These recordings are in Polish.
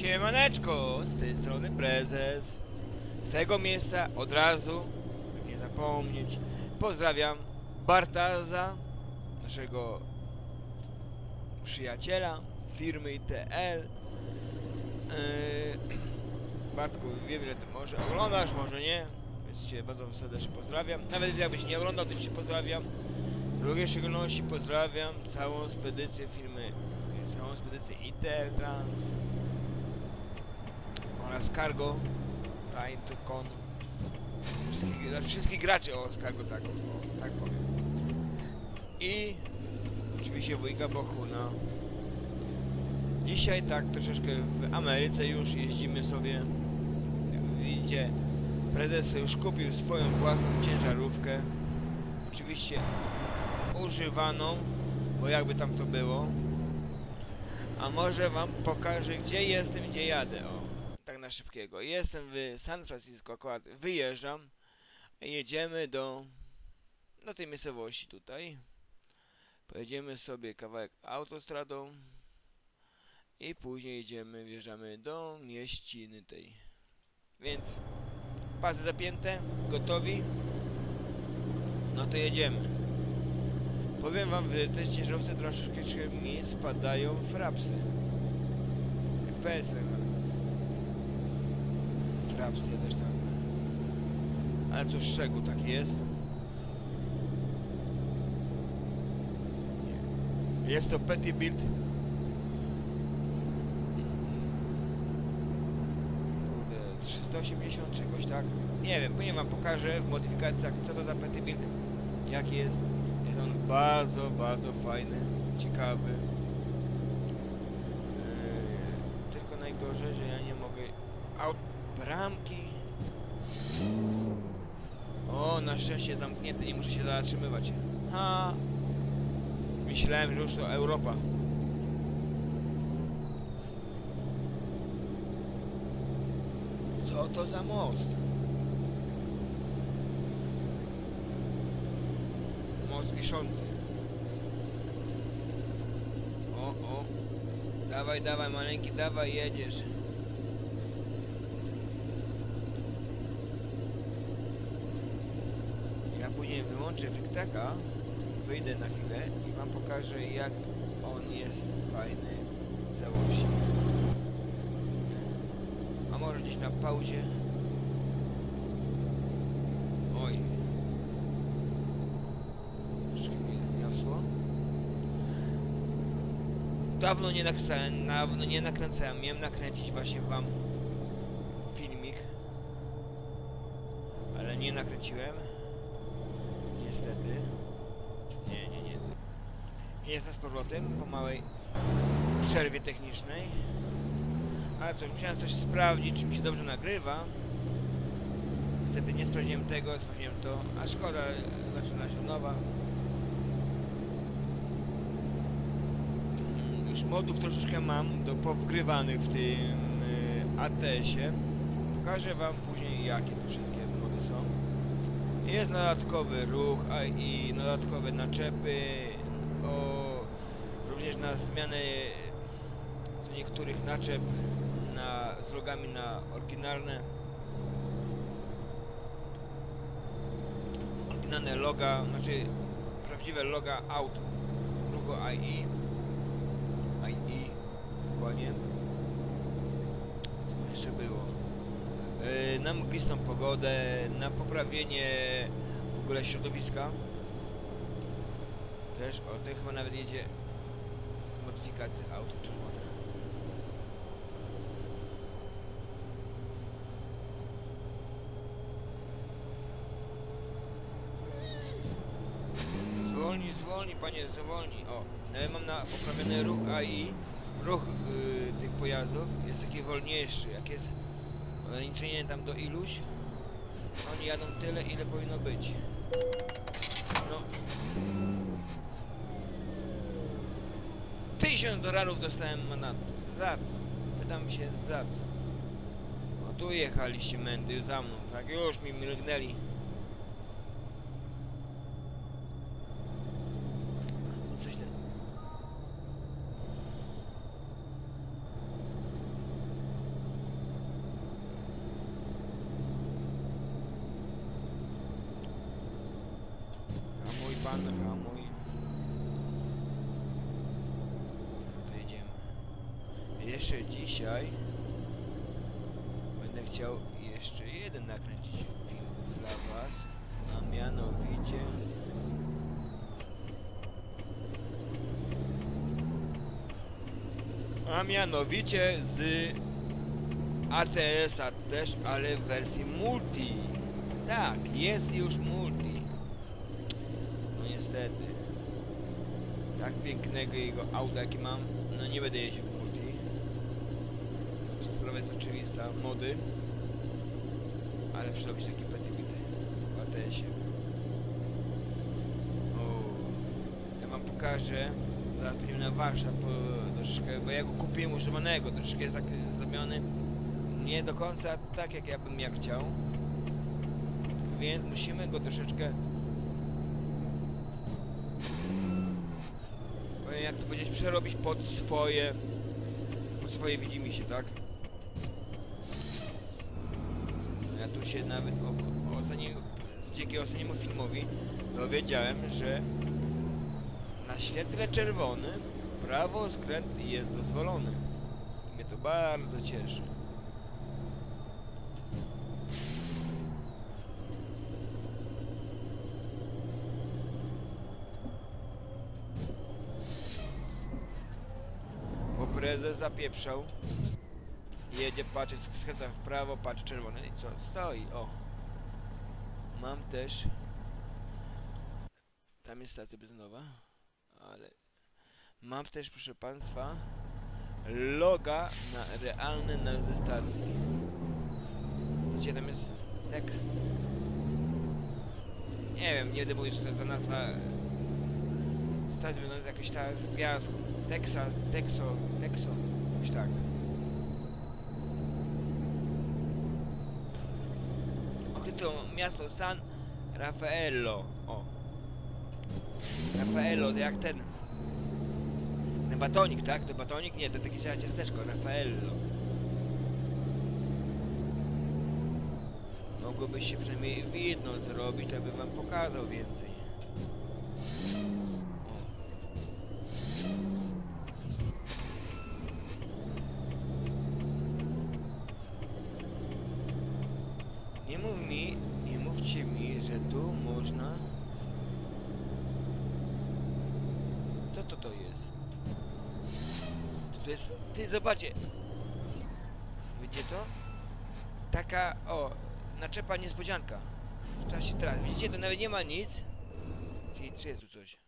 Siemaneczko, z tej strony prezes. Z tego miejsca od razu, by nie zapomnieć, pozdrawiam Bartaza, naszego przyjaciela, firmy ITL. Yy, Bartku, wiem, że ty może oglądasz, może nie, więc cię bardzo serdecznie pozdrawiam. Nawet jakbyś nie oglądał, to cię pozdrawiam. W drugiej szczególności pozdrawiam całą spedycję firmy, całą spedycję ITL Trans oraz Cargo, to Con. Wszystkich, znaczy wszystkich graczy o Cargo tak, o, tak powiem. I oczywiście wujka Bohuna. Dzisiaj tak troszeczkę w Ameryce już jeździmy sobie. Widzicie, prezes już kupił swoją własną ciężarówkę. Oczywiście używaną, bo jakby tam to było. A może wam pokażę gdzie jestem, gdzie jadę. O, szybkiego. Jestem w San Francisco, akurat wyjeżdżam. Jedziemy do, do tej miejscowości tutaj. Pojedziemy sobie kawałek autostradą. I później jedziemy, wjeżdżamy do mieściny tej. Więc pasy zapięte, gotowi. No to jedziemy. Powiem wam, że te ciężarówce troszeczkę mi spadają frapsy. FPS Ja też tam. Ale cóż, szczegół taki jest. Jest to Petty Build. Kurde, 380 czegoś tak. Nie wiem, później wam pokażę w modyfikacjach co to za Petty Build. Jaki jest. Jest on bardzo, bardzo fajny, ciekawy. Yy, tylko najgorzej, że ja nie. Bramki... O, na szczęście zamknięte, nie muszę się zatrzymywać. Ha! Myślałem, że już to Europa. Co to za most? Most wiszący. O, o. Dawaj, dawaj, maleńki, dawaj, jedziesz. Ja później wyłączę wyktaka, wyjdę na chwilę i wam pokażę jak on jest fajny w całości. A może gdzieś na pauzie. Oj. Troszkę mnie zniosło. Dawno nie nakręcałem, dawno nie nakręcałem. Miałem nakręcić właśnie wam filmik. Ale nie nakręciłem. Niestety. Nie, nie, nie. Jestem z powrotem po małej przerwie technicznej. Ale coś, musiałem coś sprawdzić, czy mi się dobrze nagrywa. Niestety nie sprawdziłem tego, sprawdziłem to, a szkoda, zaczyna się nowa. Już modów troszeczkę mam do powgrywanych w tym y, ATS-ie. Pokażę wam później jakie to są. Jest dodatkowy ruch a i dodatkowe naczepy. O, również na zmianę co niektórych naczep na, z logami na oryginalne. Oryginalne loga, znaczy prawdziwe loga aut ruchu IE. IE, dokładnie. Co jeszcze było? Yy, na mglistą pogodę, na poprawienie w ogóle środowiska. Też, o, to chyba nawet jedzie z modyfikacji auto czerwone. Zwolnij, zwolnij, panie, zwolnij. O, nawet mam na poprawiony ruch AI. Ruch yy, tych pojazdów jest taki wolniejszy. Jak jest ograniczenie tam do iluś, oni jadą tyle, ile powinno być. No. Tysiąc dolarów dostałem manatu. Za co? Pytam się za co? No tu jechaliście mędy za mną, tak? Już mi mrygnęli. Coś ten. pan, hamuj. To jedziemy. Jeszcze dzisiaj będę chciał jeszcze jeden nakręcić film dla was, a mianowicie a mianowicie z ATS-a też, ale w wersji multi. Tak, jest już multi. No niestety. Tak pięknego jego auta jaki mam, no nie będę jeździł w multi. Sprawa jest oczywista, mody. Ale przyrobić taki petybity w ATS-ie. Ja wam pokażę. Będziemy na warsztat po, troszeczkę, bo ja go kupiłem używanego, troszeczkę jest tak zrobiony nie do końca tak jak ja bym ja chciał. Więc musimy go troszeczkę jak to powiedzieć, przerobić pod swoje pod swoje widzimisię, tak? Ja tu się nawet o, o dzięki ostatniemu filmowi dowiedziałem, że na świetle czerwonym prawo skręt jest dozwolony. I mnie to bardzo cieszy. Bo prezes zapieprzał. Jedzie, patrzy, skręca w prawo, patrzy czerwony i co? Stoi, o. Mam też... Tam jest stacja benzynowa, ale... Mam też, proszę Państwa, loga na realne nazwy stacji. Gdzie tam jest tekst? Nie wiem, nie będę mówił, że ta nazwa stacji benzynowej jakaś ta z gwiazdką. Teksa, Texo, Texo, jakoś tak. O, to miasto San Raffaello. O. Raffaello, to jak ten. Batonik, tak? To batonik? Nie, to takie ciała ciasteczko. Raffaello. Mogłoby się przynajmniej widno zrobić, aby wam pokazał więcej. Nie mów mi, nie mówcie mi, że tu można... Co to to jest? To jest? Ty, zobaczcie! Widzicie to? Taka, o, naczepa niespodzianka. Trzeba się teraz, widzicie, to nawet nie ma nic. Czy, czy jest tu coś?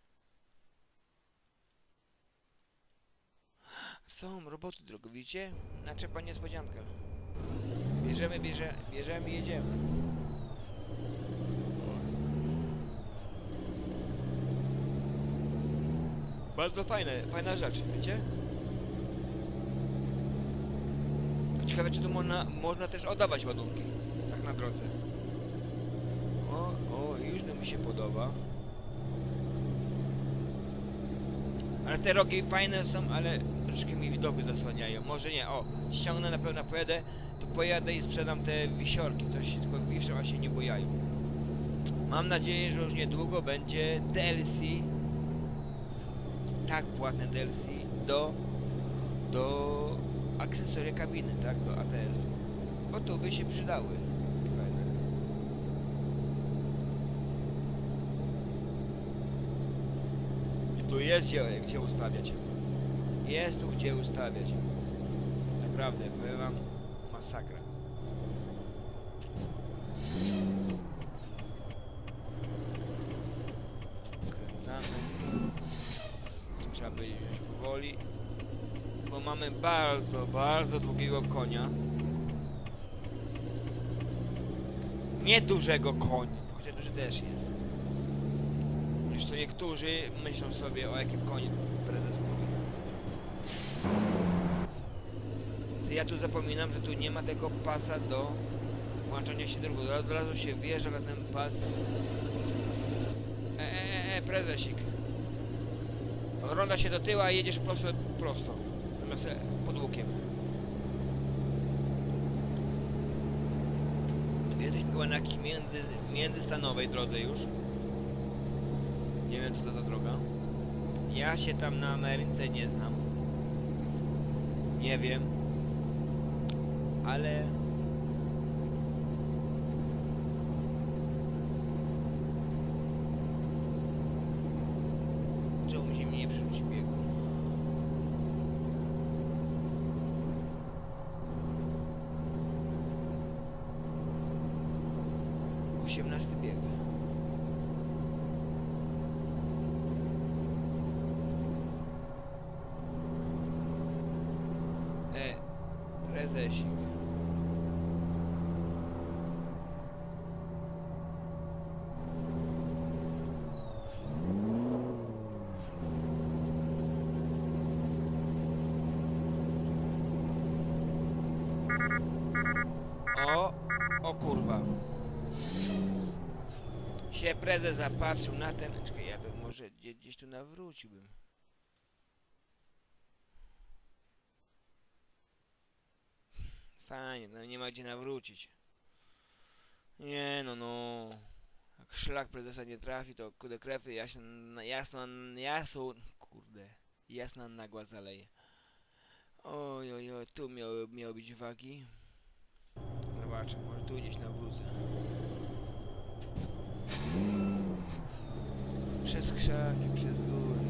Są roboty drogo, widzicie? Naczepa niespodzianka. Bierzemy, bierze, bierzemy i jedziemy. Bardzo fajne, fajna rzecz, wiecie? Tylko Ciekawe, czy tu można, można też oddawać ładunki, tak na drodze. O, o, już to mi się podoba. Ale te rogi fajne są, ale troszkę mi widoki zasłaniają. Może nie, o, ściągnę na pewno, pojadę, to pojadę i sprzedam te wisiorki. To się tylko wiszą, a się nie bojają. Mam nadzieję, że już niedługo będzie DLC. Tak, płatne DLC do, do akcesoria kabiny, tak, do ATS. Bo tu by się przydały. Fajne. I tu jest gdzie, gdzie ustawiać. Jest tu gdzie ustawiać. Naprawdę, powiem wam, masakra. Kręcamy. Trzeba by wziąć powoli. Bo mamy bardzo, bardzo długiego konia. Niedużego konia, chociaż duży też jest. Już to niektórzy myślą sobie o jakim koniu prezes mówi. Ja tu zapominam, że tu nie ma tego pasa do włączania się dróg. Od razu się wjeżdża na ten pas. E, e, e, e prezesik. Ogląda się do tyła i jedziesz prosto, prosto. Zamiast e, pod łukiem. Jesteś chyba na jakiejś między, międzystanowej drodze już. Nie wiem co to za droga. Ja się tam na Ameryce nie znam. Nie wiem. Ale... Czemu mi się nie przerzuci biegu? Osiemnasty bieg. E, prezesik. O, o kurwa. Się prezes zapatrzył na ten... Czekaj, ja to może gdzie, gdzieś tu nawróciłbym. Fajnie, no nie ma gdzie nawrócić. Nie no, no. Jak szlak prezesa nie trafi, to kude krefy jasno, jasno, jasno, kurde, jasna nagła zaleje. Oj, oj, oj, tu miały, miały być wagi. Zobaczę, może tu gdzieś nawrócę. Przez krzaki, przez góry.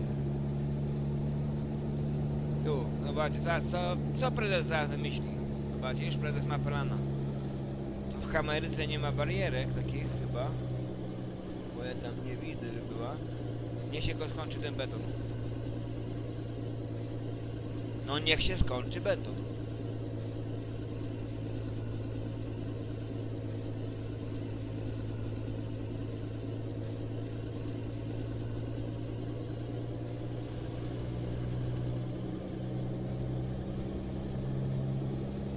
Tu, zobaczcie, zaraz, co, co prezes zaraz wymyśli? Zobaczcie, już prezes ma plana. Tu w Ameryce nie ma barierek takich chyba. Bo ja tam nie widzę, że była. Niech się go skończy ten beton. No niech się skończy beton.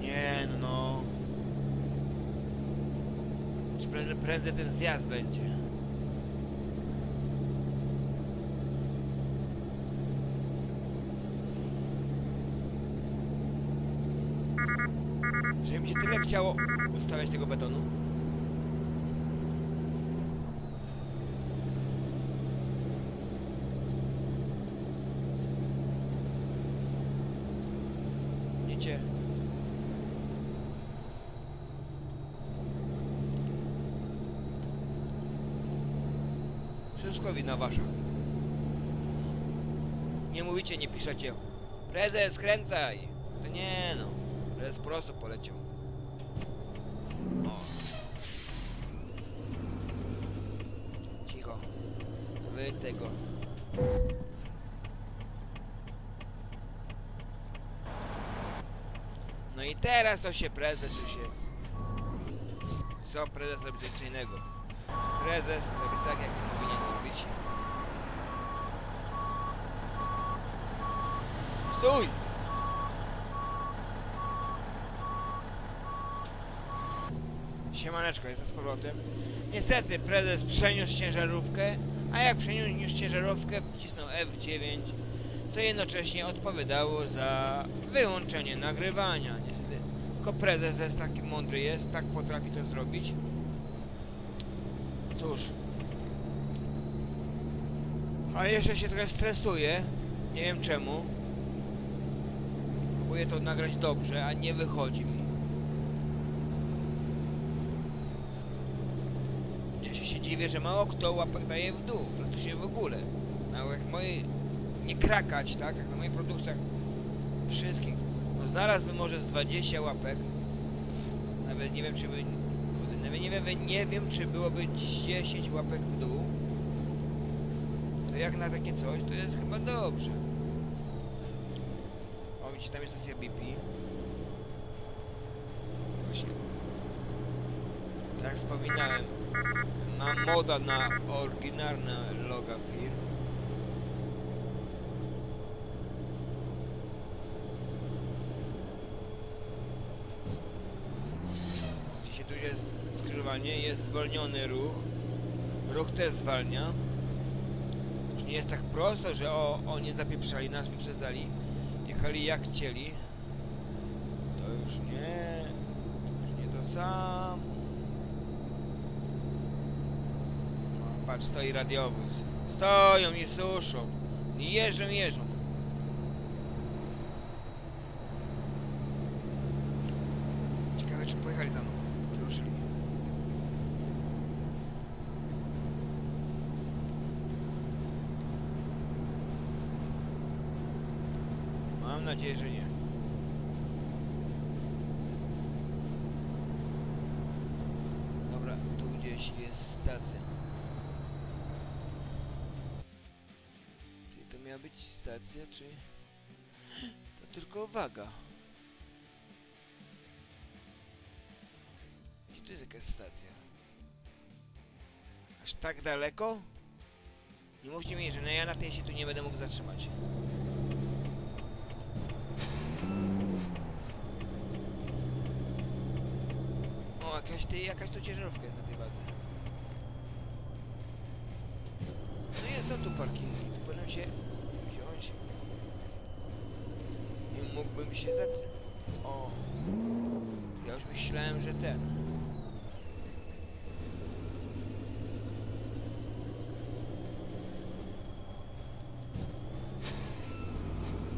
Nie no, no. Czy prędzej, ten zjazd będzie? Że mi się tyle chciało ustawiać tego betonu. Widzicie? Wina wasza. Nie mówicie, nie piszecie. Prezes, skręcaj! To nie no. Prezes prosto poleciał. O. Cicho. Wy tego. No i teraz to się prezes już się... Co prezes robi coś innego? Prezes robi tak, jak powinien robić. Stój! Siemaneczko, jestem z powrotem. Niestety prezes przeniósł ciężarówkę, a jak przeniósł ciężarówkę, wcisnął F9, co jednocześnie odpowiadało za wyłączenie nagrywania. Niestety. Tylko prezes jest taki mądry jest, tak potrafi to zrobić. Cóż. A jeszcze się trochę stresuję. Nie wiem czemu. Próbuję to nagrać dobrze, a nie wychodzi mi. Ja się, się dziwię, że mało kto łapek daje w dół. Praktycznie w ogóle. Nawet jak moje... Nie krakać, tak? Jak na moich produktach wszystkich. No znalazłbym może z 20 łapek. Nawet nie wiem, czy by... Nawet nie wiem, nie wiem, czy byłoby 10 łapek w dół. To jak na takie coś, to jest chyba dobrze. Tam jest stacja BP. Właśnie. Jak wspominałem, mam moda na oryginalne loga firm. Jeśli tu jest skrzyżowanie, jest zwolniony ruch. Ruch też zwalnia. Już nie jest tak prosto, że o, o nie zapieprzali nas, wyprzedzali. Jechali jak chcieli. To już nie... Już nie to samo. No, patrz, stoi radiowóz. Stoją i suszą. I jeżdżą, jeżdżą. Tu jest jakaś stacja? Aż tak daleko? Nie mówcie mi, że no ja na tej się tu nie będę mógł zatrzymać. O, jakaś, ty, jakaś tu ciężarówka jest na tej wadze. No jest, są tu parkingi, tu powinienem się wziąć. I mógłbym się zatrzymać. O, ja już myślałem, że ten.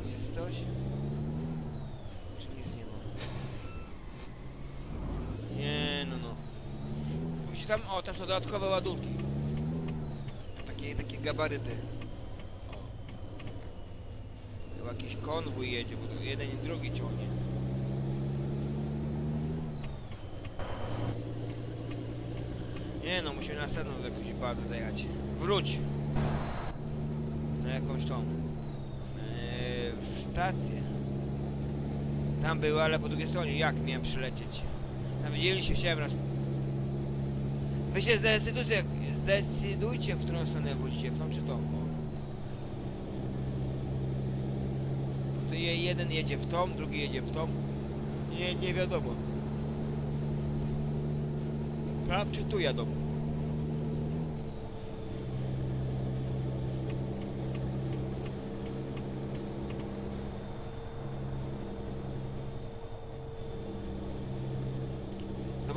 Jest coś? Czy nic nie ma? Nie, no no. Musi tam, o, tam są dodatkowe ładunki. Takie, takie gabaryty. O. Chyba jakiś konwój jedzie, bo jeden i drugi ciągnie. Nie no, musimy na następną jakąś bazę zajechać. Wróć! Na jakąś tą. W stację. Tam były, ale po drugiej stronie. Jak miałem przylecieć? Tam widzieliście, chciałem raz... Wy się zdecydujcie, zdecydujcie w którą stronę wrócicie, w tą czy tą. To je, jeden jedzie w tą, drugi jedzie w tą. Nie, nie wiadomo. Tam czy tu jadą?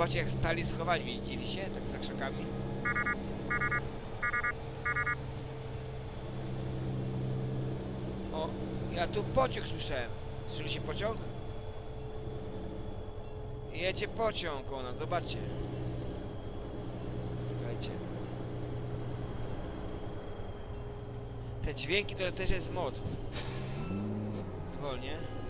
Zobaczcie jak stali schowani, widzieliście? Tak za krzakami. O, ja tu pociąg słyszałem. Słyszeliście pociąg? Jedzie pociąg ona, zobaczcie. Słuchajcie. Te dźwięki to też jest moc. Zwolnię.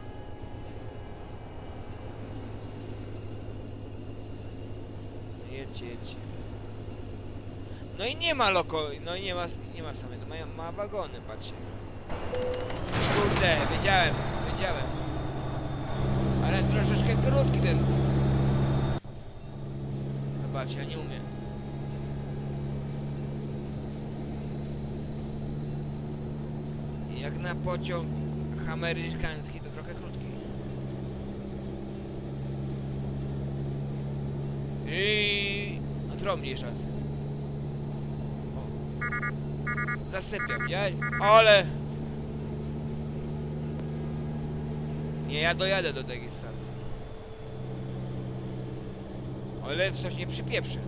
Jedźcie. No i nie ma loko, no i nie ma, nie ma samej, to ma, ma wagony, patrzcie. Kurde, wiedziałem, wiedziałem. Ale troszeczkę krótki ten. Zobaczcie, ja nie umiem. Jak na pociąg amerykański to trochę krótki. No trąbnie raz. O. Zasypiam, ja. Ale. Nie, ja dojadę do tej stacji. O ile coś nie przypieprzę.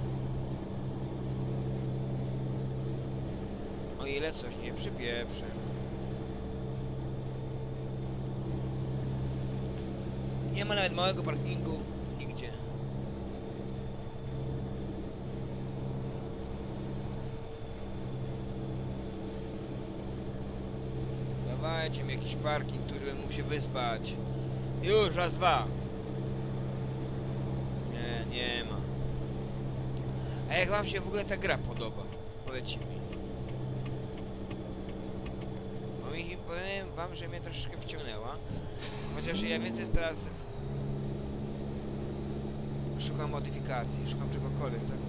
O ile coś nie przypieprzę. Nie ma nawet małego parkingu Dawajcie mi jakiś parking, który bym mógł się wyspać. Już, raz, dwa. Nie, nie ma. A jak wam się w ogóle ta gra podoba? Powiedzcie mi. Bo mi, powiem wam, że mnie troszeczkę wciągnęła. Chociaż ja więcej teraz szukam modyfikacji, szukam czegokolwiek, tak?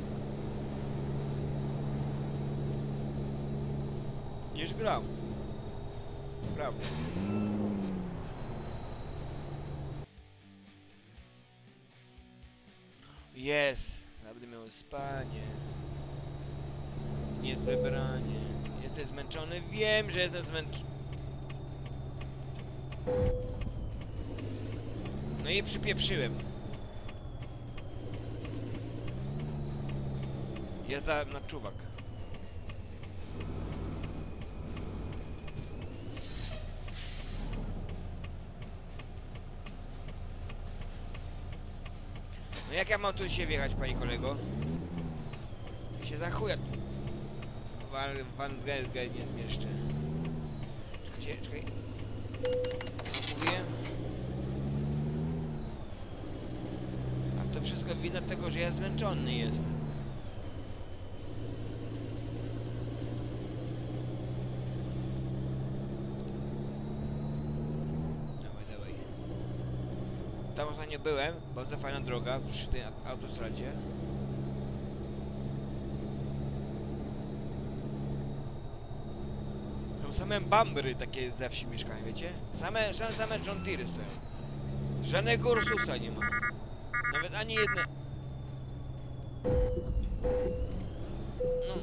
Niż grał. Prawda. Jest! Będę miał spanie. Niezłe branie. Jestem zmęczony? Wiem, że jestem zmęczony. No i przypieprzyłem. Jazda na czuwak. No jak ja mam tu się wjechać, panie kolego? Ja się za chuja tu... Van, van nie zmieszczę. Czekajcie, czekaj. No, mówiłem. A to wszystko wina tego, że ja zmęczony jestem. Dawaj, dawaj. Tam ostatnio byłem, bardzo fajna droga przy tej autostradzie. Tam same bambery takie ze wsi mieszkają, wiecie? Same, same, same John Deere stoją. Żadnego Ursusa nie ma. Nawet ani jedne... No.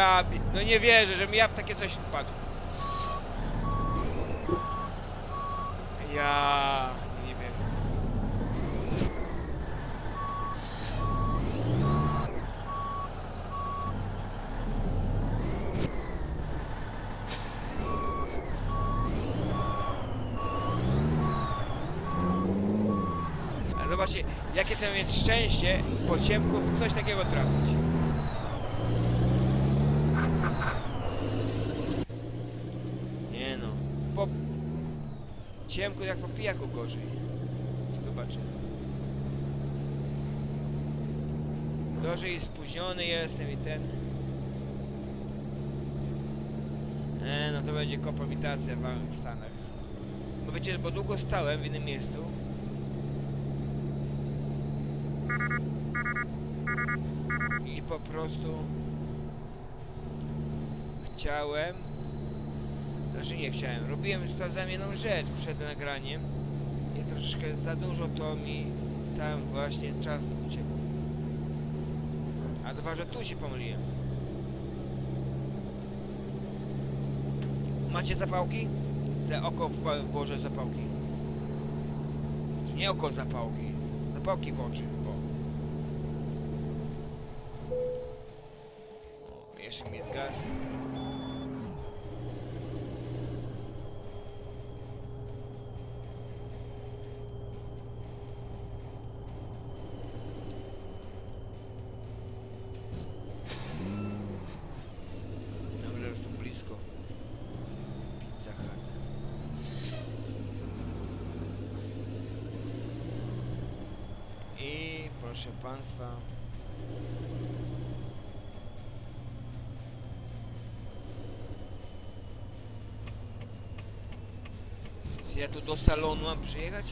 Ja... No nie wierzę, żebym ja w takie coś wpadł. Ja... Nie wiem. A zobaczcie, jakie to mieć szczęście po ciemku w coś takiego trafić. Nie no. Po ciemku jak po pijaku gorzej. Zobaczę. Gorzej spóźniony jestem i ten. E, no to będzie kompromitacja w Stanach. Bo wiecie, bo długo stałem w innym miejscu. I po prostu chciałem znaczy nie chciałem. Robiłem, sprawdzałem jedną rzecz przed nagraniem i troszeczkę za dużo to mi tam właśnie czas uciekł. A dwa, że tu się pomyliłem. Macie zapałki? Chcę oko włożę zapałki. Nie oko zapałki. Zapałki w oczy. O proszę Państwa. Czy ja tu do salonu mam przyjechać?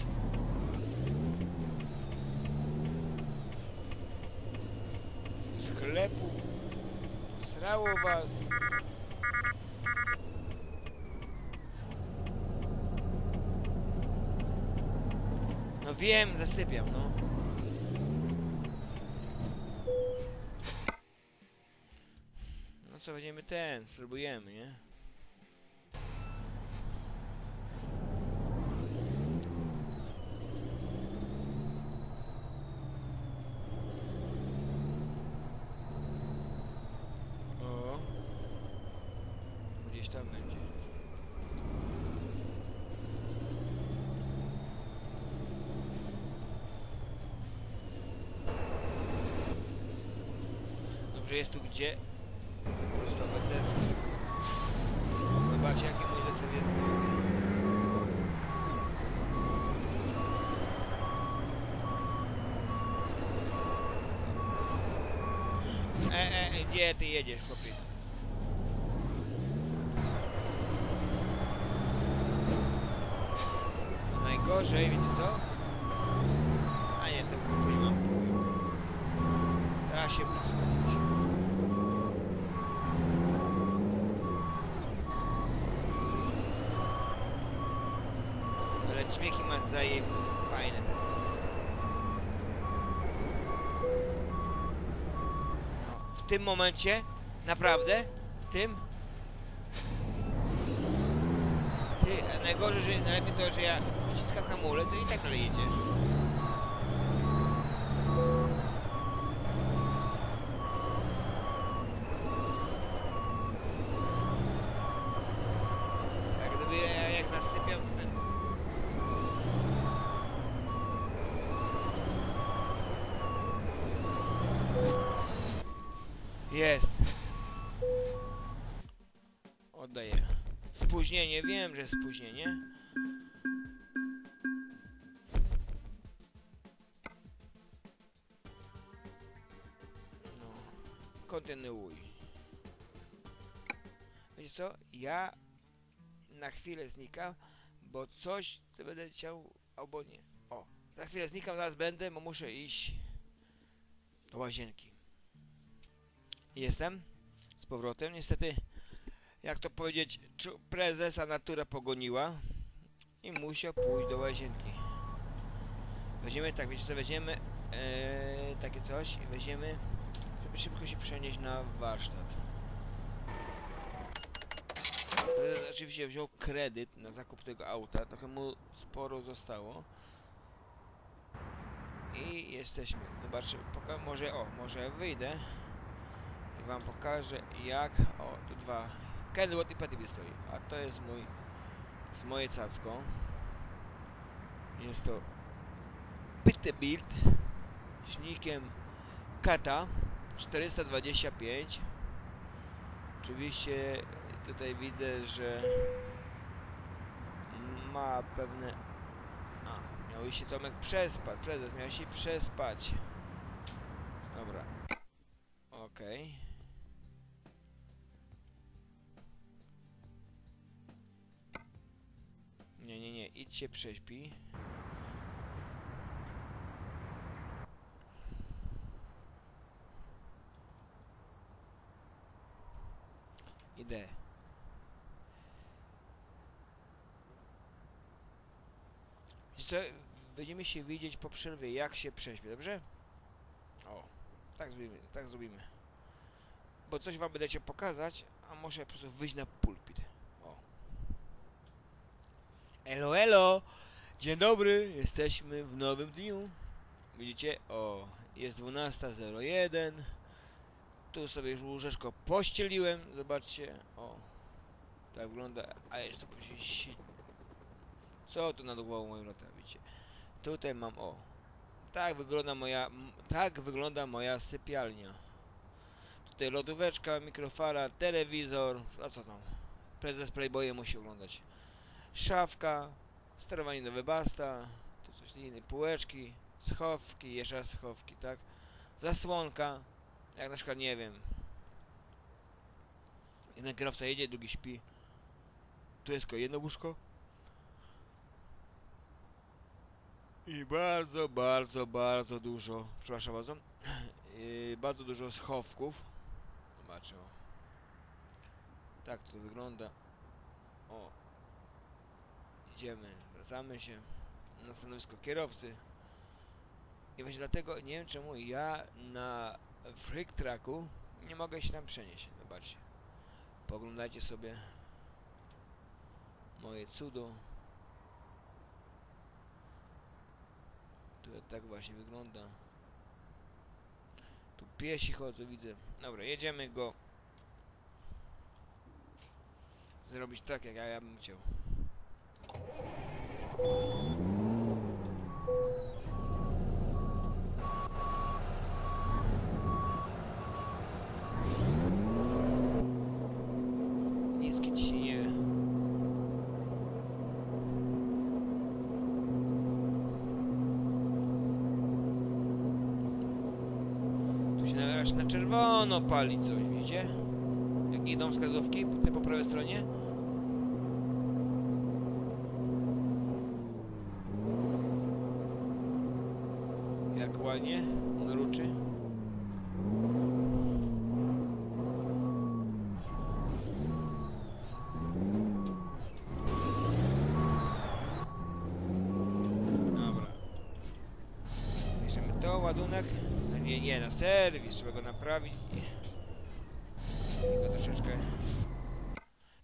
Sklepu. Srało was. No wiem, zasypiam, no. Co, weźmiemy ten, spróbujemy, nie? O. Gdzieś tam będzie. Dobrze jest tu gdzie? ty jedeš, chlapík? Najgorzej tym momencie, naprawdę, w tym... Ty, najgorzej, że najlepiej to, że ja wciskam hamulec, i tak dalej jedziesz. Jest. Oddaję. Spóźnienie, wiem, że spóźnienie. No. Kontynuuj. Wiecie co? Ja na chwilę znikam, bo coś co będę chciał, albo nie. O, za chwilę znikam, zaraz będę, bo muszę iść do łazienki. Jestem z powrotem. Niestety, jak to powiedzieć, prezesa natura pogoniła i musiał pójść do łazienki. Weźmiemy, tak wiecie co, weźmiemy e, takie coś i weźmiemy, żeby szybko się przenieść na warsztat. Prezes oczywiście wziął kredyt na zakup tego auta, trochę mu sporo zostało. I jesteśmy. Zobaczę, poka- może o, może wyjdę i wam pokażę jak. O, tu dwa. Kenwood i Petty stoi. A to jest mój. To jest moje cacko. Jest to Peterbilt silnikiem Kata 425. Oczywiście tutaj widzę, że ma pewne a, miał się Tomek przespać. Prezes miał się przespać. Dobra. Okej. Nie, nie, nie. Idź się prześpi. Idę. Co? Będziemy się widzieć po przerwie, jak się prześpię, dobrze? O, tak zrobimy, tak zrobimy. Bo coś wam będę pokazać, a może po prostu wyjść na pulpit. Elo, elo! Dzień dobry, jesteśmy w nowym dniu. Widzicie? O, jest 12.01. Tu sobie już łóżeczko pościeliłem, zobaczcie. O, tak wygląda. A jeszcze później się... Co tu nad głową moją lata, widzicie? Tutaj mam, o. Tak wygląda moja, tak wygląda moja sypialnia. Tutaj lodóweczka, mikrofala, telewizor, a co tam? Prezes Playboye musi oglądać. Szafka, sterowanie do wybasta, tu coś inne, półeczki, schowki, jeszcze schowki, tak? Zasłonka, jak na przykład, nie wiem. Jeden kierowca jedzie, drugi śpi. Tu jest tylko jedno łóżko. I bardzo, bardzo, bardzo dużo, przepraszam bardzo, yy, bardzo dużo schowków. Zobaczę. Tak to wygląda. O. Idziemy, wracamy się na stanowisko kierowcy. I właśnie dlatego nie wiem czemu ja na Freak Tracku nie mogę się tam przenieść. Zobaczcie. Poglądajcie sobie moje cudo. Tu tak właśnie wygląda. Tu piesi chodzą, widzę. Dobra, jedziemy go zrobić tak, jak ja, ja bym chciał. Niskie ciśnienie. Tu się na, czerwono pali coś, widzicie? Jak idą wskazówki po, po prawej stronie. Jak ładnie mruczy. Dobra. Bierzemy to, ładunek. Nie, nie, na serwis, trzeba go naprawić. Tylko troszeczkę...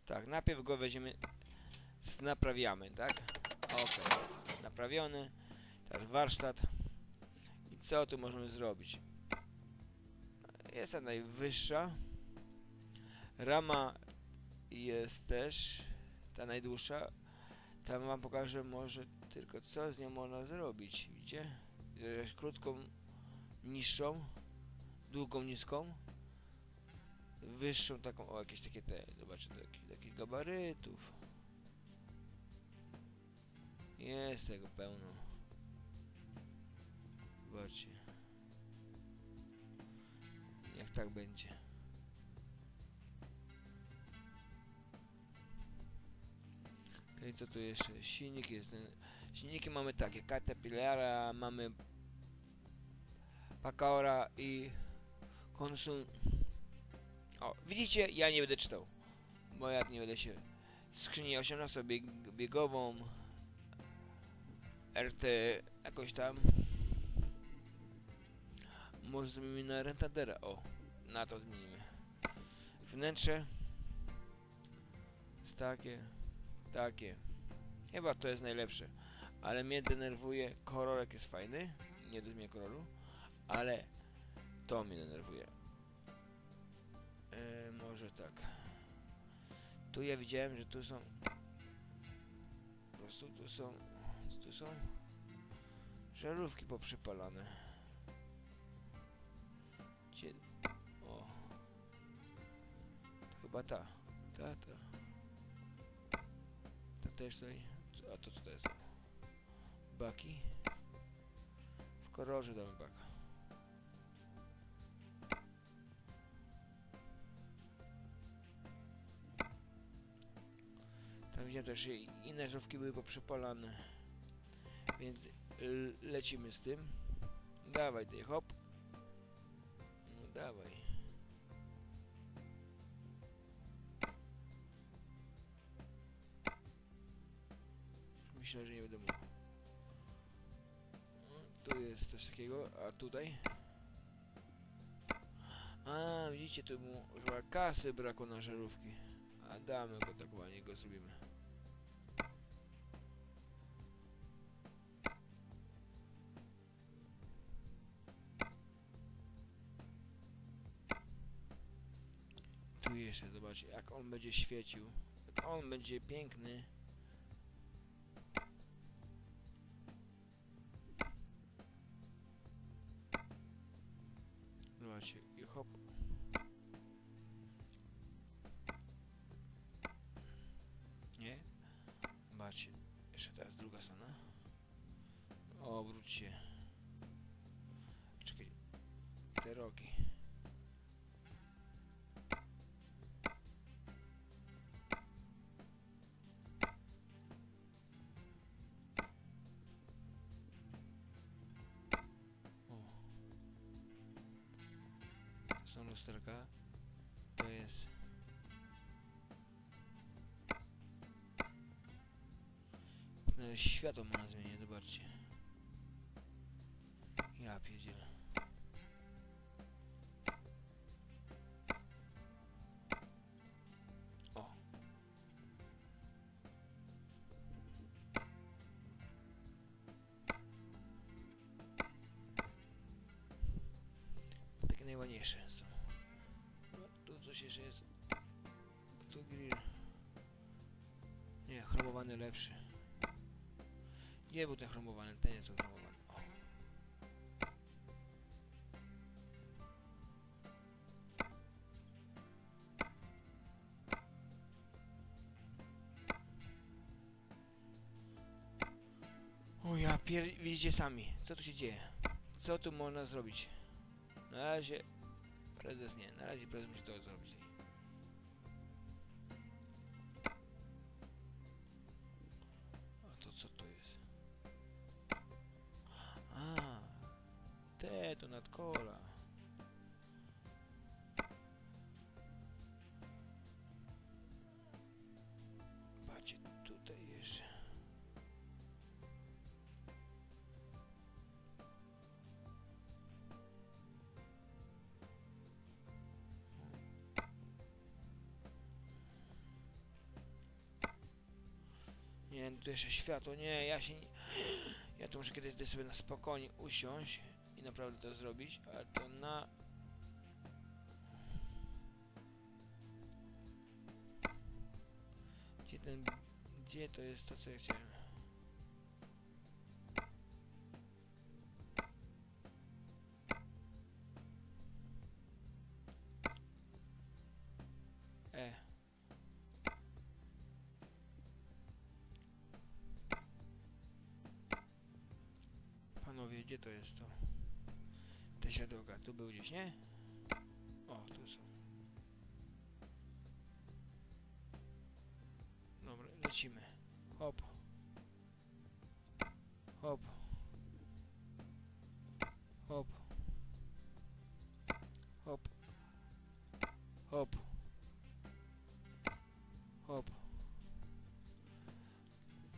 Tak, najpierw go weźmiemy... Naprawiamy, tak? Okej. Naprawiony. Teraz warsztat. Co tu możemy zrobić? Jest ta najwyższa. Rama jest też ta najdłuższa. Tam wam pokażę może tylko co z nią można zrobić. Widzicie? Jest krótką, niższą, długą, niską. wyższą taką, o jakieś takie te, zobaczcie, takich, takich gabarytów. Jest tego pełno. Zobaczcie. Jak tak będzie. Okej, co tu jeszcze? Silnik jest. ten- Silniki mamy takie, Caterpillara, mamy Pakaora i Konsum. O, widzicie? Ja nie będę czytał. Bo jak nie będę się... Skrzynię 18-biegową RT jakoś tam. Może zmienimy na Rentadera. O, na to zmienimy. Wnętrze. Jest takie. Takie. Chyba to jest najlepsze. Ale mnie denerwuje. Kolorek jest fajny. Nie do zmiany koloru. Ale to mnie denerwuje. E, może tak. Tu ja widziałem, że tu są... Po prostu tu są... Tu są... Żarówki poprzypalane. Chyba ta. Ta, ta. Ta też tutaj. A to co to jest? Baki. W kolorze damy baka. Tam widziałem też, inne żówki były poprzepalane. Więc lecimy z tym. Dawaj ty, hop. No dawaj. Myślę, że nie będę mógł. No, Tu jest coś takiego, a tutaj? A, widzicie, tu mu chyba kasy brakło na żarówki. A damy go tak ładnie, go zrobimy. Tu jeszcze, zobaczcie, jak on będzie świecił. On będzie piękny. Lusterka. To jest... Nawet światło ma na zmianie, zobaczcie. Ja pierdzielę. Najładniejsze są. Coś jeszcze jest. Tu grill. Nie, chromowany lepszy. Nie był ten chromowany, ten jest chromowany. O. O ja pier... Widzicie sami, co tu się dzieje? Co tu można zrobić? Na razie... Prezes nie, na razie prezes musi to zrobić. A to co to jest? A, te to nadkola. Nie, tu jeszcze światło, nie, ja się nie... Ja tu muszę kiedyś sobie na spokojnie usiąść i naprawdę to zrobić, ale to na... Gdzie ten... Gdzie to jest to, co ja chciałem? Powiedzieć, gdzie to jest to? Te światełka, tu był gdzieś, nie? O, tu są. Dobra, lecimy. Hop. Hop. Hop. Hop. Hop. Hop.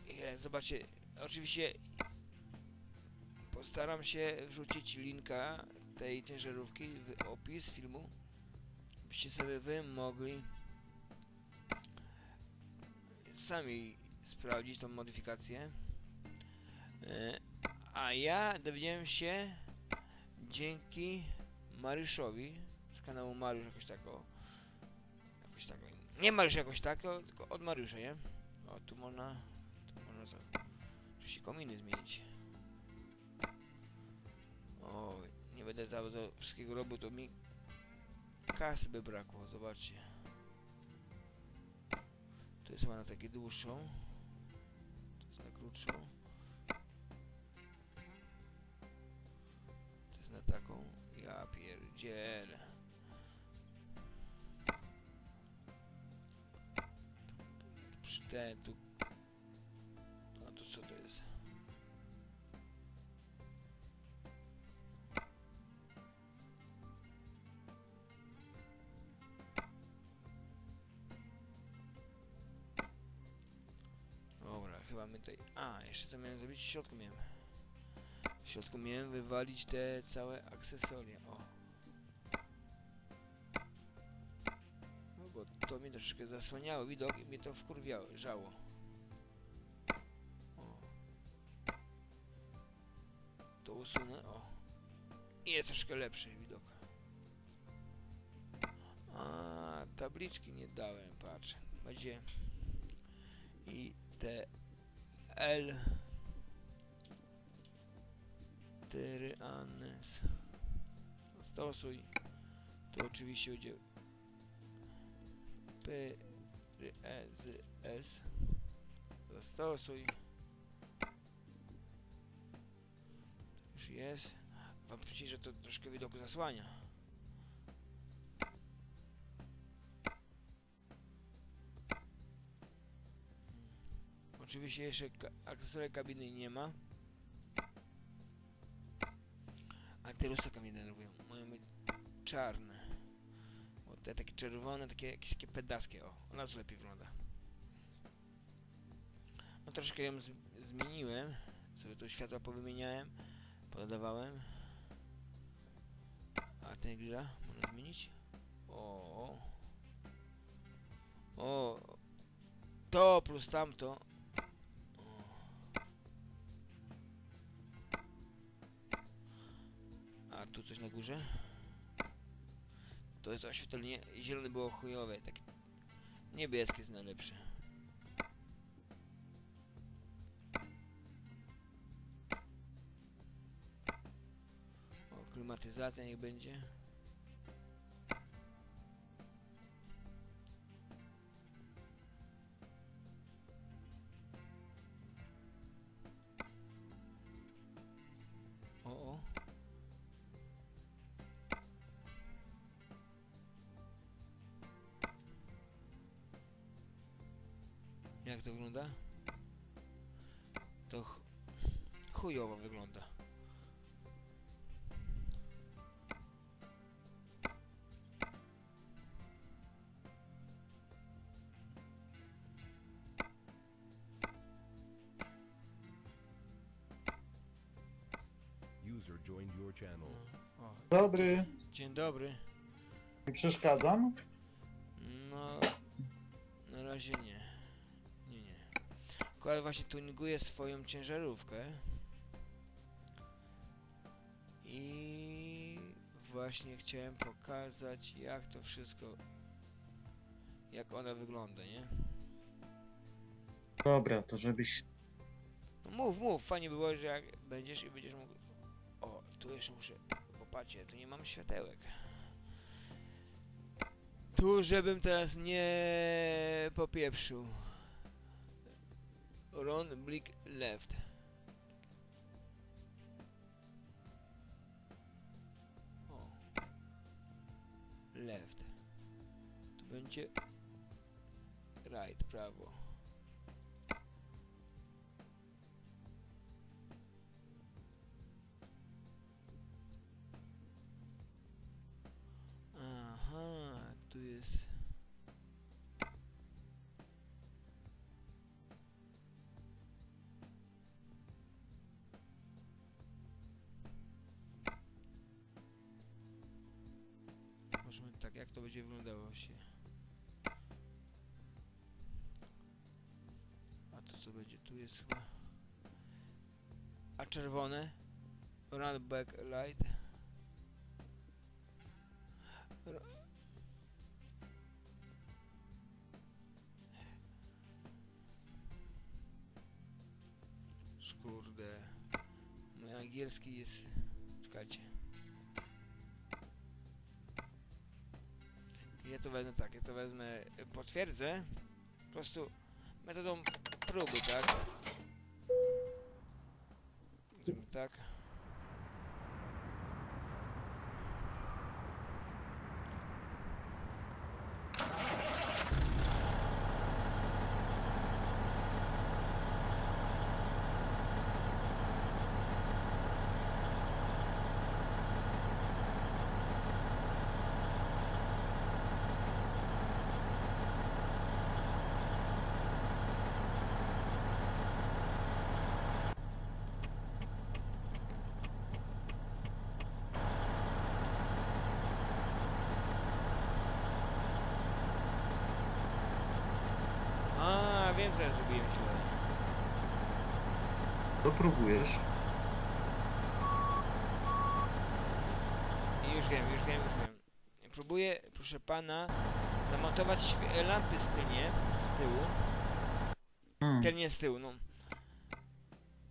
I zobaczcie, oczywiście postaram się wrzucić linka tej ciężarówki w opis filmu, byście sobie wy mogli sami sprawdzić tą modyfikację. E, A ja dowiedziałem się dzięki Mariuszowi z kanału Mariusz jakoś tak o, jakoś tak o, nie Mariusz jakoś tak, o, tylko od Mariusza, nie? O, tu można, tu można za, oczywiście kominy zmienić. O, nie będę to wszystkiego robił, to mi kasy by brakło, zobaczcie. To jest na takie dłuższą. To jest na krótszą. To jest na taką. Ja pierdzielę. Ten tu. Tutaj... A, jeszcze co miałem zrobić? W środku miałem. W środku miałem wywalić te całe akcesoria. O. No bo to mi troszeczkę zasłaniało widok i mnie to wkurwiało, żało. O. To usunę, o. I jest troszkę lepszy widok. A, tabliczki nie dałem, patrz. Będzie i te L. Tyranes stosuj. To oczywiście będzie P E Z S. Zastosuj. To już jest. Wam przecież, że to troszkę widoku zasłania Oczywiście jeszcze ka akcesoria kabiny nie ma. A te lusaka mnie denerwują. Mają być czarne. Bo te takie czerwone, takie jakieś takie pedaskie. O, ona lepiej wygląda. No troszkę ją zmieniłem. Sobie tu światła powymieniałem. Podawałem. A ten grilla można zmienić? O. O. To plus tamto. Coś na górze? To jest oświetlenie. Zielone było chujowe, takie niebieskie jest najlepsze. O, klimatyzacja niech będzie. Jak to wygląda? To ch chujowo wygląda. User joined your channel. O, Dobry, dzień dobry. nie przeszkadzam? No, na razie nie. Właśnie tuninguję swoją ciężarówkę. I właśnie chciałem pokazać jak to wszystko, jak ona wygląda, nie? Dobra, to żebyś... No mów, mów, fajnie było, że jak będziesz i będziesz mógł... O, tu jeszcze muszę... Popatrzcie, tu nie mam światełek. Tu, żebym teraz nie popieprzył. round brick left. O. Left. Tu będzie right, prawo. Aha. Uh-huh. Jak to będzie wyglądało się. A to co będzie? Tu jest chyba... A czerwone? Run back light. Ro- Skurde. Mój angielski jest... Czekajcie. Ja to wezmę tak, ja to wezmę, y, potwierdzę, po prostu metodą próby, tak? Tak. A, wiem co ja zrobiłem źle. To próbujesz. I Już wiem, już wiem, już wiem. Próbuję, proszę pana, zamontować lampy z tylnie, z tyłu. Hmm. Tylnie z tyłu, no.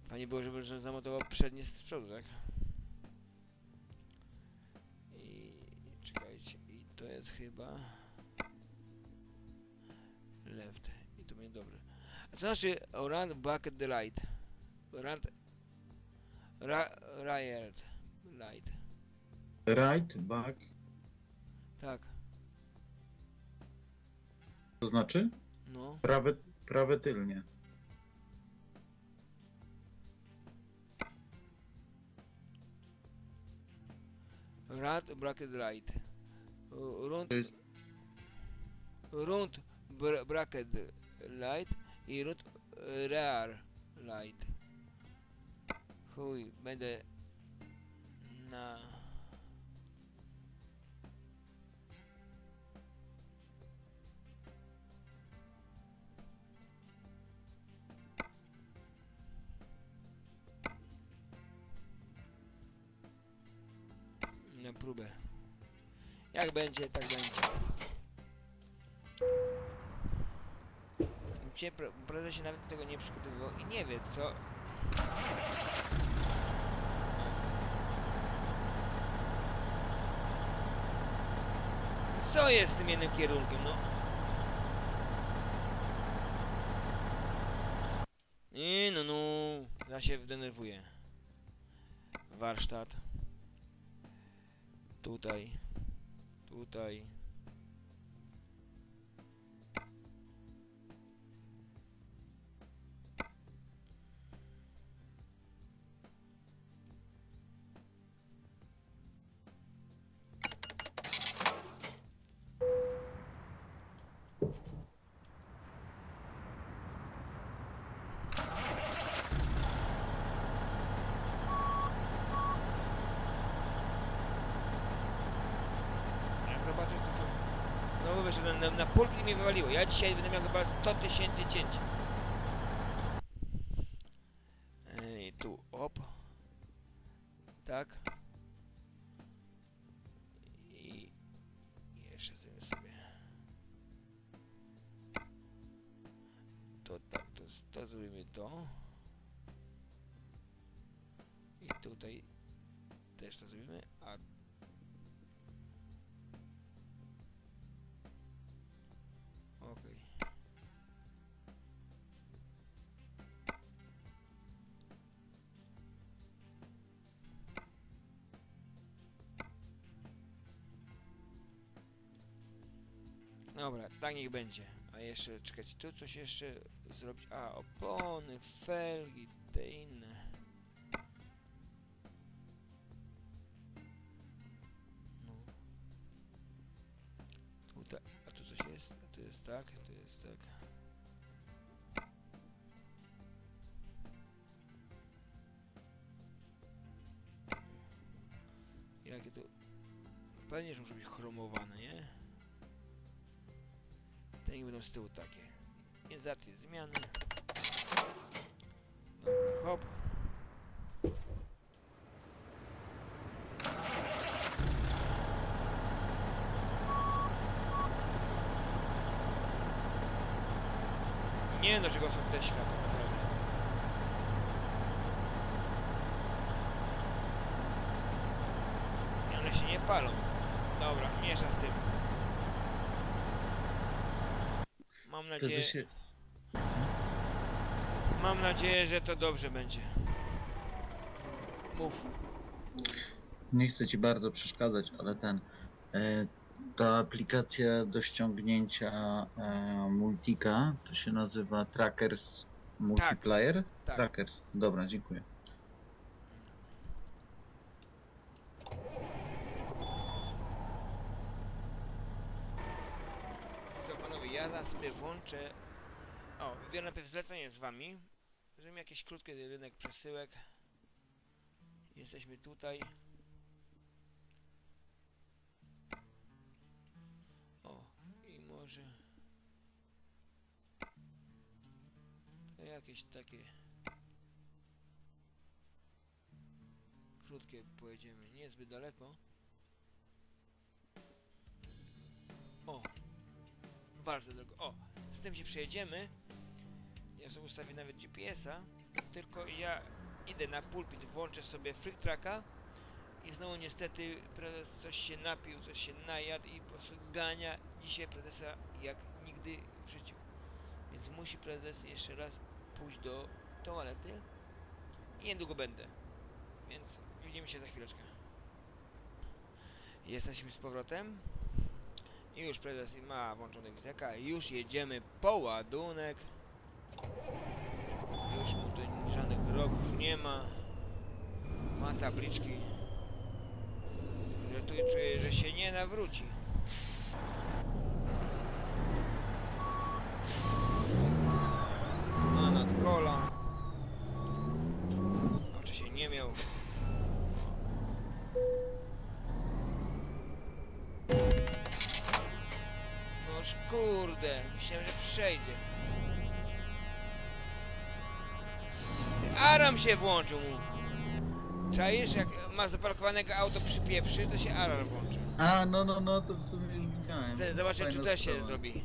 Fajnie było, żeby że zamontował przednie z przodu, tak? I czekajcie, i to jest chyba left. I to będzie dobre. Co znaczy run back the light? Run ra, right light. Right, back. Tak, To znaczy? no. Prawe, prawe tylnie. Rad bracket light. Uh, Rund, rund br bracket light i rund e, rear light. Chuj, będę na... Na próbę. Jak będzie, tak będzie. Cię pre prezes się nawet tego nie przygotowywał i nie wie co. Co jest z tym jednym kierunkiem, no? No, no. Ja się denerwuję. Warsztat. Tutaj. Tutaj. Wywaliło. Ja dzisiaj będę miał chyba 100 tysięcy cięć. Dobra, tak niech będzie. A jeszcze, czekajcie, tu coś jeszcze zrobić. A, opony, felgi, te inne. No. Tutaj, a tu coś jest? Tu jest tak, tu jest tak. Jakie to... Pewnie, że muszą być chromowane, nie? Nie będą z tyłu takie. Jest rację zmiany. Dobra, hop. Nie wiem do czego są te światła. One się nie palą. Dobra, miesza z tym. Mam nadzieję, Prezesie, mam nadzieję, że to dobrze będzie. Mów. nie chcę ci bardzo przeszkadzać, ale ten... E, ta aplikacja do ściągnięcia e, Multika, to się nazywa Trackers Multiplayer? tak. Trackers, dobra, dziękuję. Co panowie, ja zaraz włączę. O, wybiorę najpierw zlecenie z wami. Zrobimy jakieś krótkie rynek przesyłek. Jesteśmy tutaj. O, i może. To jakieś takie. Krótkie pojedziemy, niezbyt daleko. O, bardzo drogo. O, z tym się przejedziemy. Ja sobie ustawię nawet GPS-a. Tylko ja idę na pulpit, włączę sobie freak tracka i znowu niestety prezes coś się napił, coś się najadł i po prostu gania dzisiaj prezesa jak nigdy w życiu. Więc musi prezes jeszcze raz pójść do toalety i niedługo będę. Więc widzimy się za chwileczkę. Jesteśmy z powrotem. I już prezes ma włączony widzeka. Już jedziemy po ładunek. Już mu tu żadnych rogów nie ma. Ma tabliczki. Że tu czuję, że się nie nawróci. Aram się włączył mu. Czaisz, jak ma zaparkowanego auto przy pieprzy, to się alarm włączy. A, no, no, no, to w sumie już widziałem. Chcę zobaczyć, czy też się sprawa. zrobi.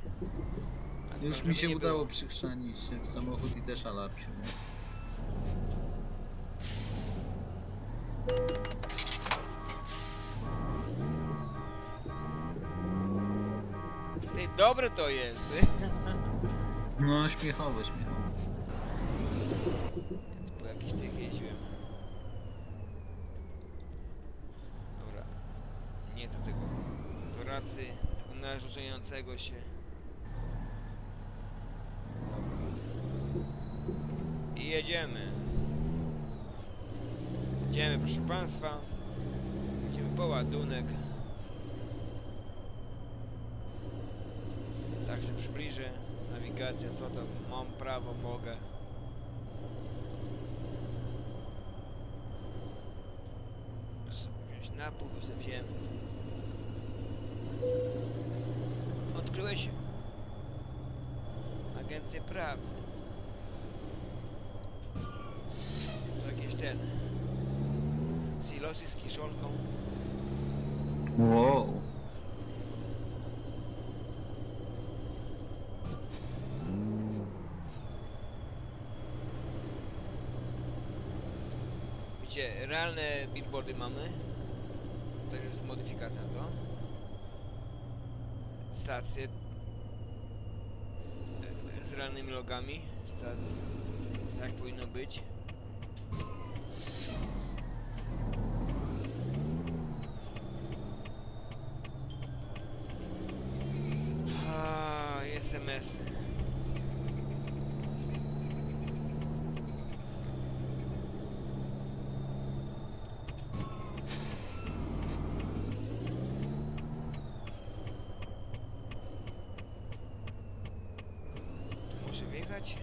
A Już mi się udało było. przychrzanić się w samochód i też alarm się. Ty, dobre to jest. No, śmiechowe, śmiechowe. Po jakichś tych jeździłem. Dobra. Nie co tego. Do racy, tego narzucającego się. I jedziemy. Jedziemy, proszę Państwa. Jedziemy po ładunek. Tak się przybliżę. Nawigacja, co tam? Mam prawo, mogę. bo sobie wziąłem. Odkryłeś agencję pracy. To jakieś ten. Silosy z kiszonką. Wow. Widzicie, realne billboardy mamy. To jest modyfikacja to. Stacje e, z realnymi logami stacji. Tak powinno być. A, wyjechać?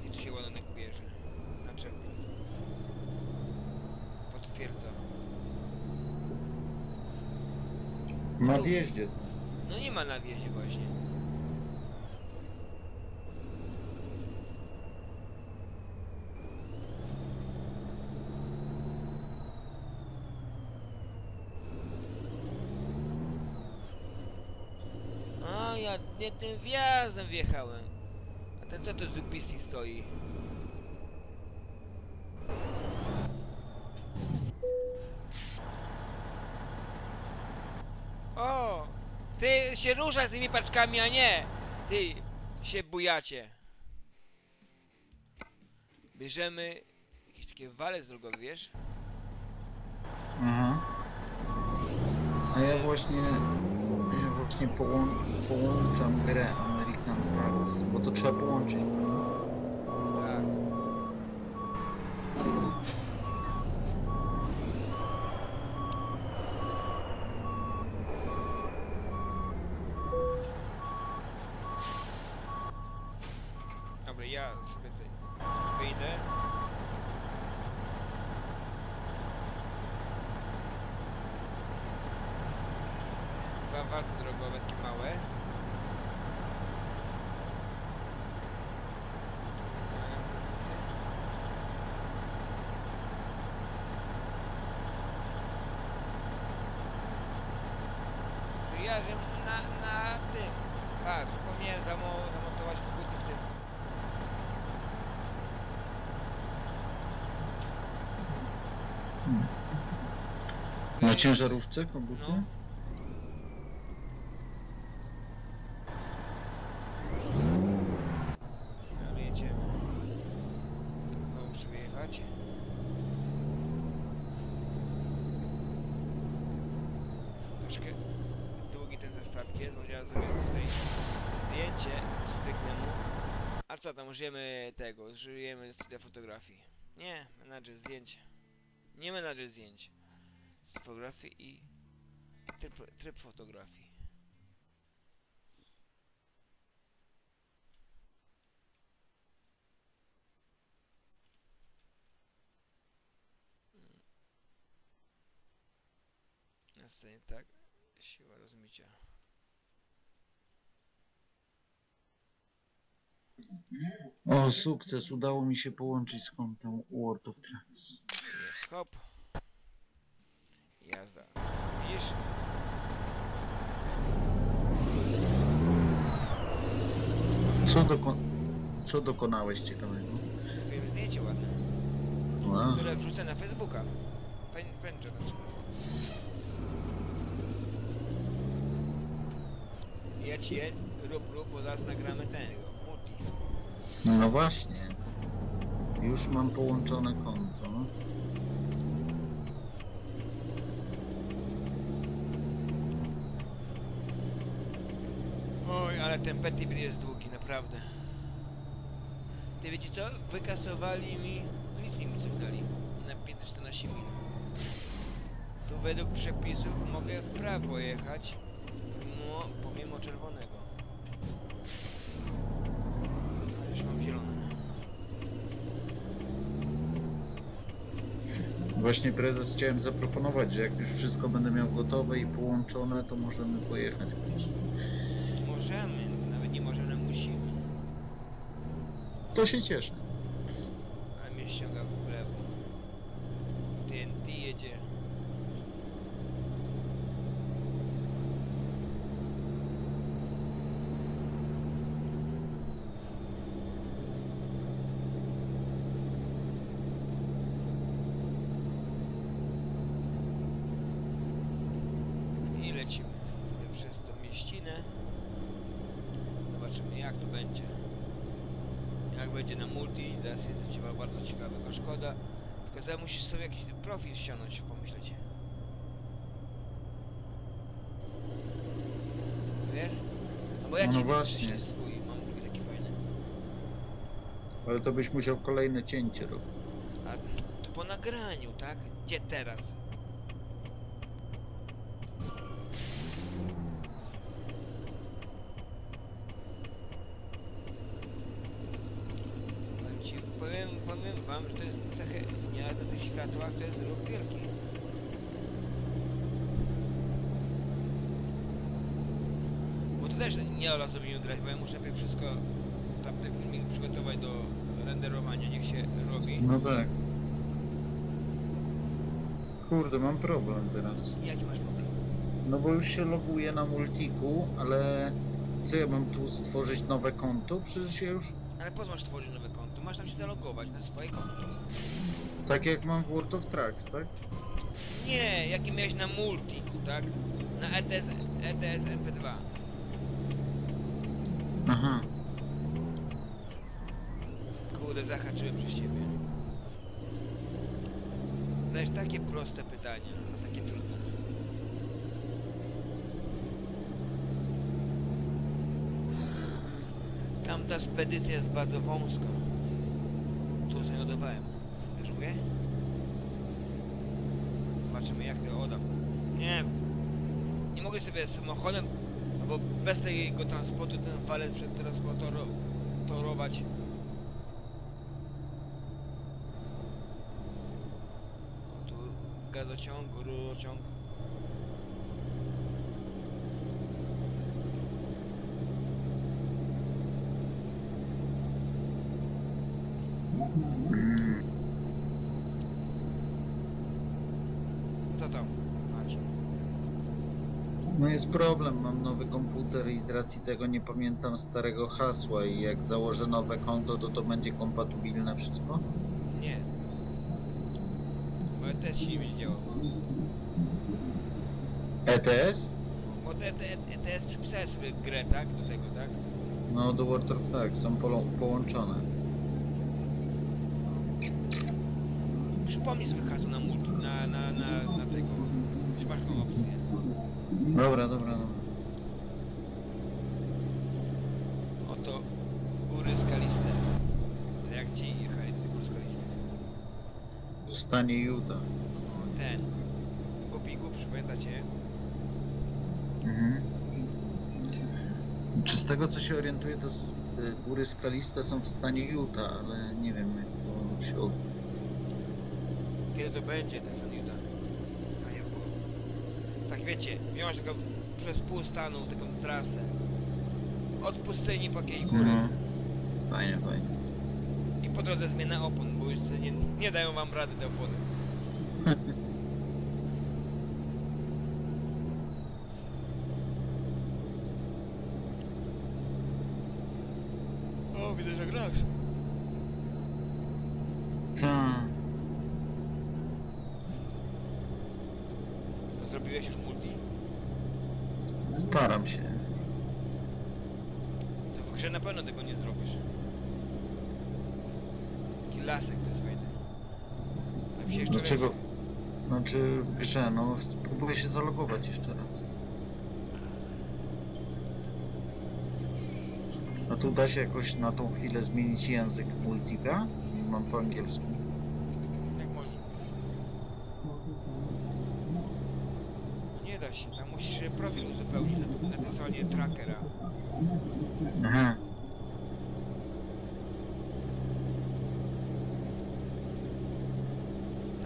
Gdzie tu się ładunek bierze? Naczepnie. Potwierdza. Na wjeździe. No nie ma na wjeździe właśnie. A ja nie tym wjazdem wjechałem. A ten co to z UPC stoi? O! Ty się ruszasz z tymi paczkami, a nie! Ty się bujacie. Bierzemy jakieś takie walec drogowy, wiesz? Aha. A ja właśnie, ja właśnie połą, połączam grę Trucks, bo to trzeba połączyć. Tak. Dobra, ja sobie tutaj wyjdę. Dwa walce drogowe, takie małe. Że ja, że na, na tym. Tak, zapomniałem zamo, zamontować koguty w tym. Na ciężarówce koguty? No. Ale jedziemy. No, muszę wyjechać. Troszkę długi ten zestaw jest, bo ja zrobię tutaj zdjęcie, stryknę mu. A co tam, użyjemy tego, użyjemy studia fotografii. Nie, menadżer zdjęć. Nie menadżer zdjęć. Fotografii i tryb, tryb fotografii. Mm. Następnie tak, siła. O, sukces, udało mi się połączyć z kontem World of Trucks. Jest hop. Jazda. Widzisz? Co, doko co dokonałeś ciekawego? Zrobimy zdjęcie ładne, A, które wrzucę na Facebooka. Pę- Pęczę na przykład. Jedź, jedź, rób, rób, bo zaraz nagramy tego, multi. no właśnie. Już mam połączone konto. Oj, ale ten Petibri jest długi, naprawdę. Ty wiecie co? Wykasowali mi... Nic mi cofnęli. Na 15-14 minut. Tu według przepisów mogę w prawo jechać, pomimo, pomimo czerwonego. Już mam zielone. Właśnie prezes chciałem zaproponować, że jak już wszystko będę miał gotowe i połączone, to możemy pojechać. Możemy, nawet nie możemy, musimy. To się cieszę. Ale mnie ściąga w lewo. TNT jedzie. I lecimy sobie przez tą mieścinę. Zobaczymy jak to będzie. Jak będzie na multi, teraz jest ciekawe, bardzo ciekawe, tylko szkoda. Tylko że musisz sobie jakiś profil ściągnąć, pomyśleć. Wiesz? No bo ja No ci właśnie. swój, mam drugi taki fajny. Ale to byś musiał kolejne cięcie robić. A to po nagraniu, tak? Gdzie teraz? wam, że to jest trochę, nie, ale na tych światłach to jest ruch wielki. Bo to też nie Ola sobie nie grać, bo ja muszę najpierw wszystko, tamten filmik przygotować do renderowania, niech się robi. No tak. Kurde, mam problem teraz. Jaki masz problem? No bo już się loguję na multiku, ale co ja mam tu stworzyć nowe konto? Przecież ja już Ale po co masz tworzyć nowe konto? Masz tam się zalogować na swoje konto. tak jak mam w World of Tracks, tak? Nie, jaki miałeś na multiku, tak? Na ETS, ETS MP2. Aha. Kurde, zahaczyłem przez ciebie. Zadajesz takie proste pytania, a takie trudne. Tamta spedycja jest bardzo wąska. Tu zaniodowałem. Wiesz, mówię? Zobaczymy jak to oddam. Nie Nie mogę sobie samochodem, bez tego transportu ten walet przetransportorować. O, tu gazociąg, rurociąg. Co tam? No jest problem, mam nowy komputer i z racji tego nie pamiętam starego hasła i jak założę nowe konto, to to będzie kompatybilne wszystko? Nie. Bo ETS się nie będzie działał. ETS? Bo te, ETS przypisałeś sobie grę, tak? Do tego, tak? No do World of Tracks są połączone. Przypomnij sobie hasło na multi, na, na, na, na tego. Czy masz tą opcję? Dobra, dobra, dobra. Oto góry skaliste. To jak ci jechali do tych gór skalistych? W stanie Utah. O, ten. Głupi głupszy, pamiętacie? Mhm. Czy z tego co się orientuję, to s- y, góry skaliste są w stanie Utah, ale nie wiem jak to się... od- Kiedy to będzie ten San Utah? A jak było? Tak wiecie, wziąłeś taką przez pół stanu taką trasę. Od pustyni po jakiejś góry. No. Fajnie, fajnie. I po drodze zmiana opon, bo już nie, nie dają wam rady te opony. O, widzę, że grasz. Ta. Zrobiłeś już multi? Staram się. To w grze na pewno tego nie zrobisz. Taki lasek to jest fajny. Mi się jeszcze Dlaczego? Znaczy w grze, no spróbuję się zalogować jeszcze raz. A tu da się jakoś na tą chwilę zmienić język multika? Mam po angielsku. Jak może? Nie da się, tam musisz profil uzupełnić na, na tej stronie trackera. Aha.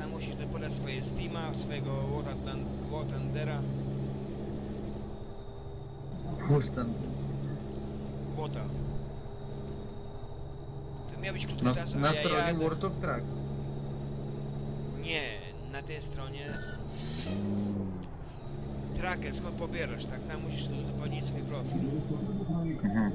Tam musisz podać swoje Steama, swojego Wotan- Wotandera, Kurde. Wota. To miał być krótki Na, czas, na ja stronie jadę. World of Tracks. Nie, na tej stronie tracker, skąd pobierasz, tak? Tam musisz uzupełnić swój profil. Mhm.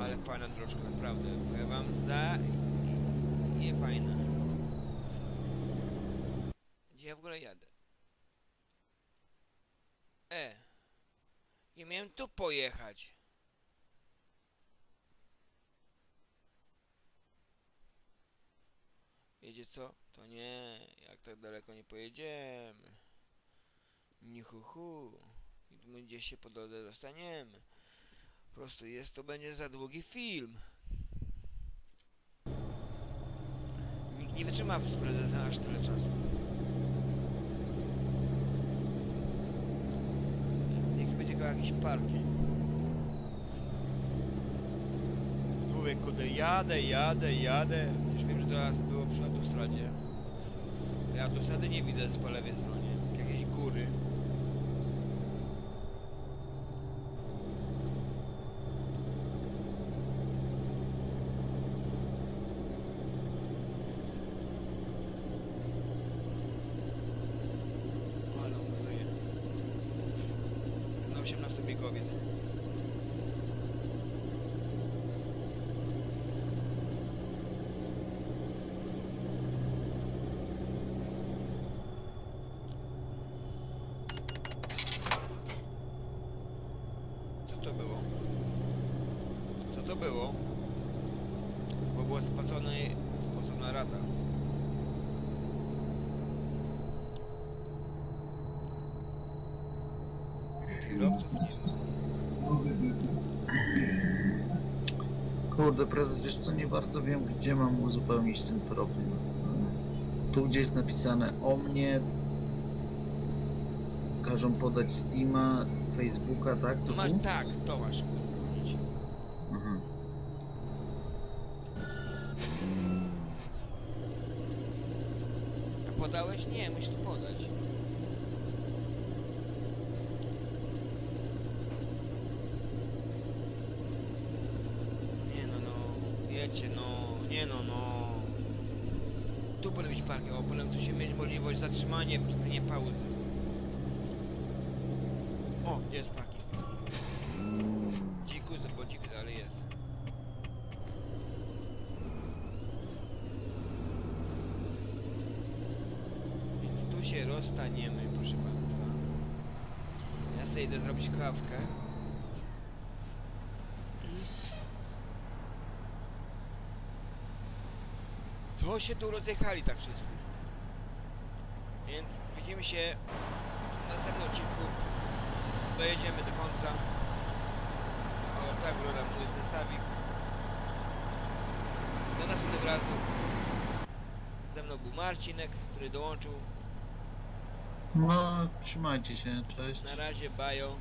Ale fajna drożka, naprawdę. Powiem wam za... Nie fajna. Gdzie ja w ogóle jadę? E. Ja miałem tu pojechać. Wiecie co? To nie, jak tak daleko nie pojedziemy. Ni hu hu. I my gdzieś się po drodze dostaniemy. Po prostu jest to będzie za długi film. Nikt nie wytrzyma z prezesem aż tyle czasu. chyba jakiś parking. Mówię, kurde, jadę, jadę, jadę. Już wiem, że teraz przy autostradzie. Ja autostrady nie widzę po lewej stronie. Jakieś góry. Ale on wyje. Na 18 biegowiec. Co to było? Co to było? Bo była spłacony, spłacona rata. Kierowców nie ma. Kurde, prezes, wiesz co, nie bardzo wiem, gdzie mam uzupełnić ten profil. Tu, gdzie jest napisane o mnie, każą podać Steama, Facebooka, tak? To Masz tu? tak, to masz. Aha. A podałeś? Nie, musisz to podać. Nie no, no, wiecie, no, nie no, no. Tu powinien być parking, o, powinien tu się mieć możliwość zatrzymania, nie pauzy. O, jest parking. Dziku, bo dziku, ale jest. Więc tu się rozstaniemy, proszę Państwa. Ja sobie idę zrobić kawkę. Co się tu rozjechali tak wszyscy? Widzimy się w następnym odcinku. Dojedziemy do końca. O, tak wygląda mój zestawik. Do następnego razu. Ze mną był Marcinek, który dołączył. No, trzymajcie się, cześć. Na razie, bajo.